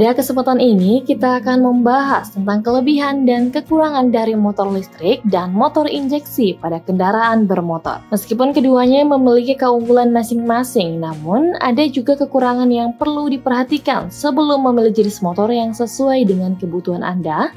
Pada kesempatan ini, kita akan membahas tentang kelebihan dan kekurangan dari motor listrik dan motor injeksi pada kendaraan bermotor. Meskipun keduanya memiliki keunggulan masing-masing, namun ada juga kekurangan yang perlu diperhatikan sebelum memilih jenis motor yang sesuai dengan kebutuhan Anda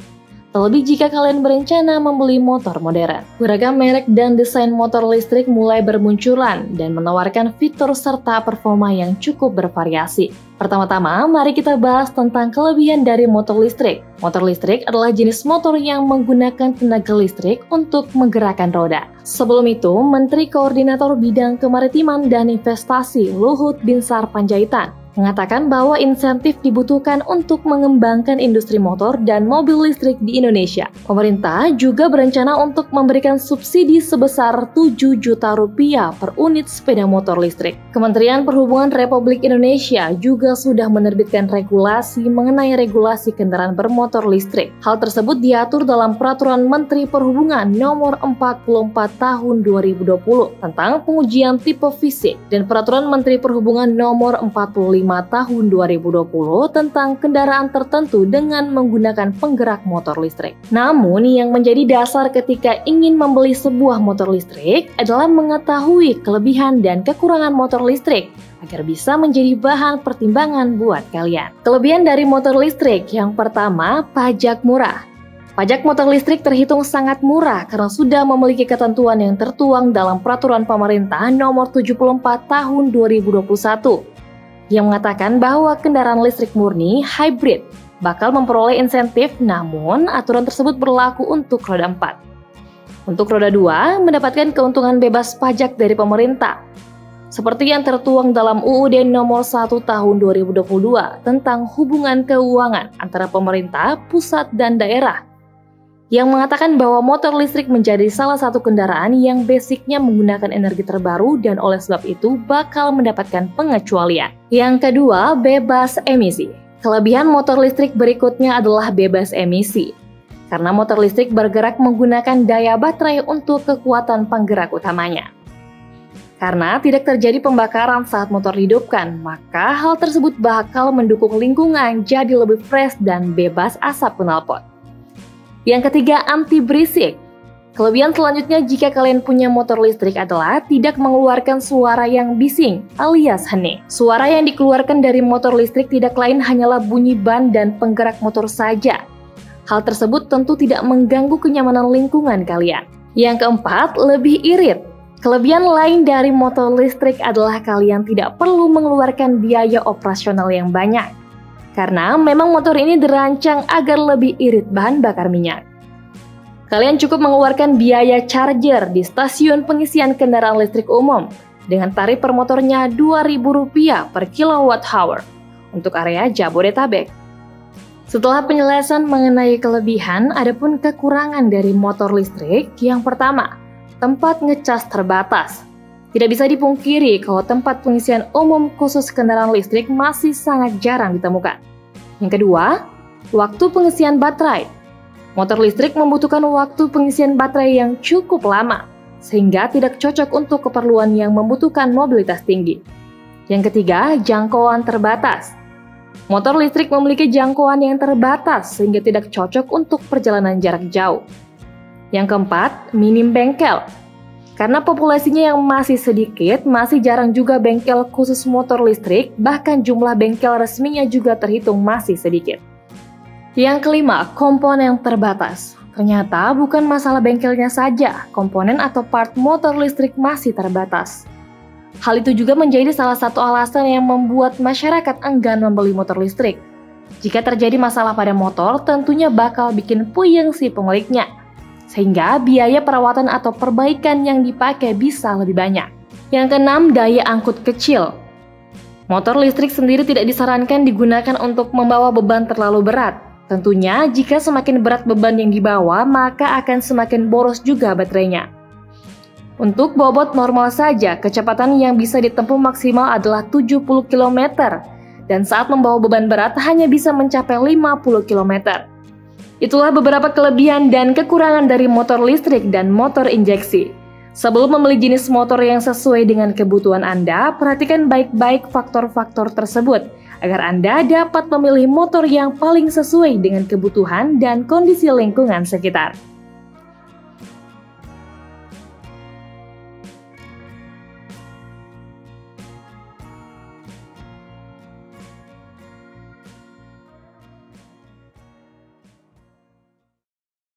Terlebih jika kalian berencana membeli motor modern. Beragam merek dan desain motor listrik mulai bermunculan dan menawarkan fitur serta performa yang cukup bervariasi. Pertama-tama, mari kita bahas tentang kelebihan dari motor listrik. Motor listrik adalah jenis motor yang menggunakan tenaga listrik untuk menggerakkan roda. Sebelum itu, Menteri Koordinator Bidang Kemaritiman dan Investasi Luhut Binsar Panjaitan mengatakan bahwa insentif dibutuhkan untuk mengembangkan industri motor dan mobil listrik di Indonesia. Pemerintah juga berencana untuk memberikan subsidi sebesar 7 juta rupiah per unit sepeda motor listrik. Kementerian Perhubungan Republik Indonesia juga sudah menerbitkan regulasi mengenai regulasi kendaraan bermotor listrik. Hal tersebut diatur dalam Peraturan Menteri Perhubungan Nomor 44 Tahun 2020 tentang pengujian tipe fisik dan Peraturan Menteri Perhubungan Nomor 45 tahun 2020 tentang kendaraan tertentu dengan menggunakan penggerak motor listrik. Namun, yang menjadi dasar ketika ingin membeli sebuah motor listrik adalah mengetahui kelebihan dan kekurangan motor listrik agar bisa menjadi bahan pertimbangan buat kalian. Kelebihan dari motor listrik yang pertama, pajak murah. Pajak motor listrik terhitung sangat murah karena sudah memiliki ketentuan yang tertuang dalam Peraturan Pemerintah Nomor 74 Tahun 2021 yang mengatakan bahwa kendaraan listrik murni hybrid bakal memperoleh insentif namun aturan tersebut berlaku untuk roda 4. Untuk roda 2 mendapatkan keuntungan bebas pajak dari pemerintah seperti yang tertuang dalam UUD nomor 1 tahun 2022 tentang hubungan keuangan antara pemerintah, pusat, dan daerah yang mengatakan bahwa motor listrik menjadi salah satu kendaraan yang basicnya menggunakan energi terbaru dan oleh sebab itu bakal mendapatkan pengecualian. Yang kedua, bebas emisi. Kelebihan motor listrik berikutnya adalah bebas emisi. Karena motor listrik bergerak menggunakan daya baterai untuk kekuatan penggerak utamanya. Karena tidak terjadi pembakaran saat motor dihidupkan, maka hal tersebut bakal mendukung lingkungan jadi lebih fresh dan bebas asap knalpot. Yang ketiga, anti berisik. Kelebihan selanjutnya jika kalian punya motor listrik adalah tidak mengeluarkan suara yang bising alias hening. Suara yang dikeluarkan dari motor listrik tidak lain hanyalah bunyi ban dan penggerak motor saja. Hal tersebut tentu tidak mengganggu kenyamanan lingkungan kalian. Yang keempat, lebih irit. Kelebihan lain dari motor listrik adalah kalian tidak perlu mengeluarkan biaya operasional yang banyak. Karena memang motor ini dirancang agar lebih irit bahan bakar minyak. Kalian cukup mengeluarkan biaya charger di stasiun pengisian kendaraan listrik umum dengan tarif per motornya Rp2.000 per kilowatt hour untuk area Jabodetabek. Setelah penjelasan mengenai kelebihan, ada pun kekurangan dari motor listrik. Yang pertama, tempat ngecas terbatas. Tidak bisa dipungkiri kalau tempat pengisian umum khusus kendaraan listrik masih sangat jarang ditemukan. Yang kedua, waktu pengisian baterai. Motor listrik membutuhkan waktu pengisian baterai yang cukup lama, sehingga tidak cocok untuk keperluan yang membutuhkan mobilitas tinggi. Yang ketiga, jangkauan terbatas. Motor listrik memiliki jangkauan yang terbatas sehingga tidak cocok untuk perjalanan jarak jauh. Yang keempat, minim bengkel. Karena populasinya yang masih sedikit, masih jarang juga bengkel khusus motor listrik, bahkan jumlah bengkel resminya juga terhitung masih sedikit. Yang kelima, komponen terbatas. Ternyata bukan masalah bengkelnya saja, komponen atau part motor listrik masih terbatas. Hal itu juga menjadi salah satu alasan yang membuat masyarakat enggan membeli motor listrik. Jika terjadi masalah pada motor, tentunya bakal bikin puyeng si pemiliknya sehingga biaya perawatan atau perbaikan yang dipakai bisa lebih banyak. Yang keenam, daya angkut kecil. Motor listrik sendiri tidak disarankan digunakan untuk membawa beban terlalu berat. Tentunya, jika semakin berat beban yang dibawa, maka akan semakin boros juga baterainya. Untuk bobot normal saja, kecepatan yang bisa ditempuh maksimal adalah 70 km, dan saat membawa beban berat hanya bisa mencapai 50 km. Itulah beberapa kelebihan dan kekurangan dari motor listrik dan motor injeksi. Sebelum membeli jenis motor yang sesuai dengan kebutuhan Anda, perhatikan baik-baik faktor-faktor tersebut agar Anda dapat memilih motor yang paling sesuai dengan kebutuhan dan kondisi lingkungan sekitar.